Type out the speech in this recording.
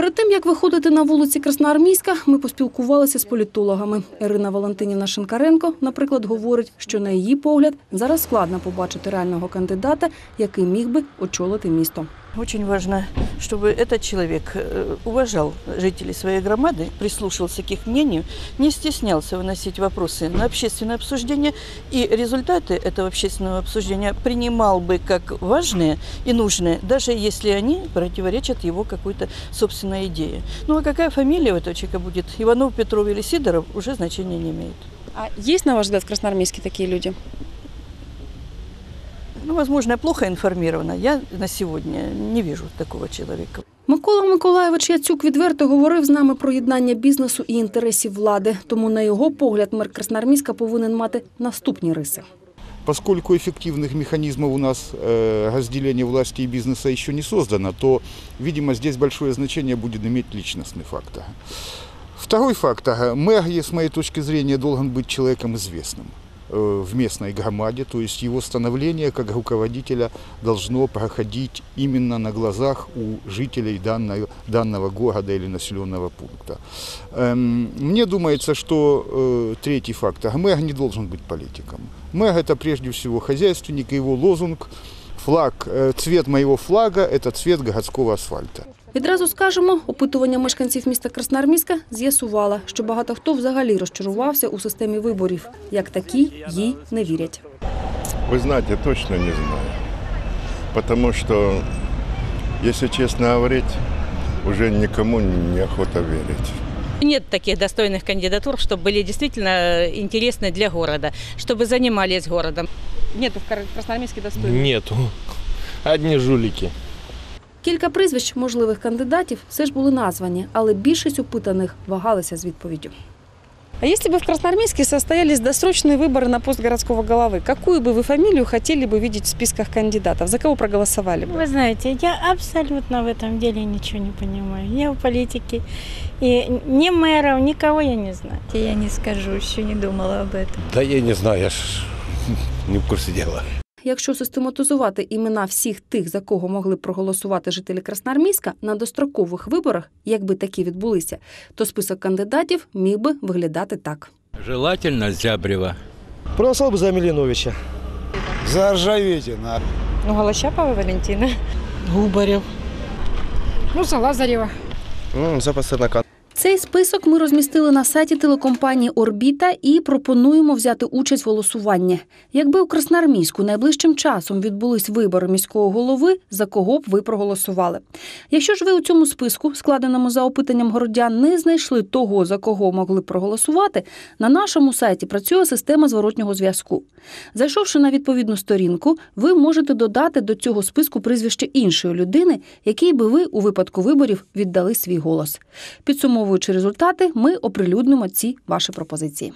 Перед тим як виходити на вулиці Красноармійська, ми поспілкувалися з політологами. Ірина Валентинівна Шинкаренко, наприклад, говорить, що на її погляд зараз складно побачити реального кандидата, який міг би очолити місто. Очень важно, чтобы этот человек э, уважал жителей своей громады, прислушивался к их мнению, не стеснялся выносить вопросы на общественное обсуждение и результаты этого общественного обсуждения принимал бы как важные и нужные, даже если они противоречат его какой-то собственной идее. Ну а какая фамилия у этого человека будет, Иванов, Петров или Сидоров, уже значения не имеет. А есть, на ваш взгляд, в Красноармейске такие люди? Ну, возможно, я плохо информирована. Я на сегодня не вижу такого человека. Микола Миколаєвич Яцюк відверто говорив з нами про єднання бізнесу і інтересів влади. Тому, на його погляд, мер Красноармійська повинен мати наступні риси. Поскольку эффективных механизмов у нас э, разделения власти и бизнеса еще не создано, то, видимо, здесь большое значение будет иметь личностный фактор. Второй фактор. Мэр, с моей точки зрения, должен быть человеком известным э, в местной громаде, то есть его становление как руководителя должно проходить именно на глазах у жителей данного, данного города или населенного пункта. Эм, Мне думается, что э, третий фактор. Мэр не должен быть политиком. Мэр это прежде всего хозяйственник, и его лозунг флаг, э, цвет моего флага – это цвет городского асфальта. Відразу скажемо, опитування мешканців міста Красноармійська з'ясувало, що багато хто взагалі розчарувався у системі виборів. Як такі, їй не вірять. Вы знаете, точно не знаю. Потому что, если честно говорить, уже никому неохота верить. Нет таких достойных кандидатур, чтобы были действительно интересны для города, чтобы занимались городом. Ні, в Красноармійській достойні. Нету. Одни жулики. Кілька прізвищ можливих кандидатів все ж були названі, але більшість опитаних вагалися з відповіддю. А если бы в Красноармейске состоялись досрочные выборы на пост городского головы, какую бы вы фамилию хотели бы видеть в списках кандидатов? За кого проголосовали бы? Вы знаете, я абсолютно в этом деле ничего не понимаю. Я в политике. И ни мэров, никого я не знаю. Я не скажу, еще не думала об этом. Да я не знаю, я ж не в курсе дела. Якщо систематизувати імена всіх тих, за кого могли проголосувати жителі Красноармійська на дострокових виборах, якби такі відбулися, то список кандидатів міг би виглядати так. Желательно Зябрева. Проголосовал бы за Милиновича. За Ржаветина. Ну, Голощапова Валентина. Губарев. Ну, за Лазарева. За Пастернака. Цей список ми розмістили на сайті телекомпанії Орбіта і пропонуємо взяти участь в голосуванні. Якби у Красноармійську найближчим часом відбулись вибори міського голови, за кого б ви проголосували? Якщо ж ви у цьому списку, складеному за опитанням городян, не знайшли того, за кого могли проголосувати, на нашому сайті працює система зворотнього зв'язку. Зайшовши на відповідну сторінку, ви можете додати до цього списку прізвище іншої людини, якій би ви у випадку виборів віддали свій голос. Підсумовуючи результати, ми оприлюднимо ці ваші пропозиції.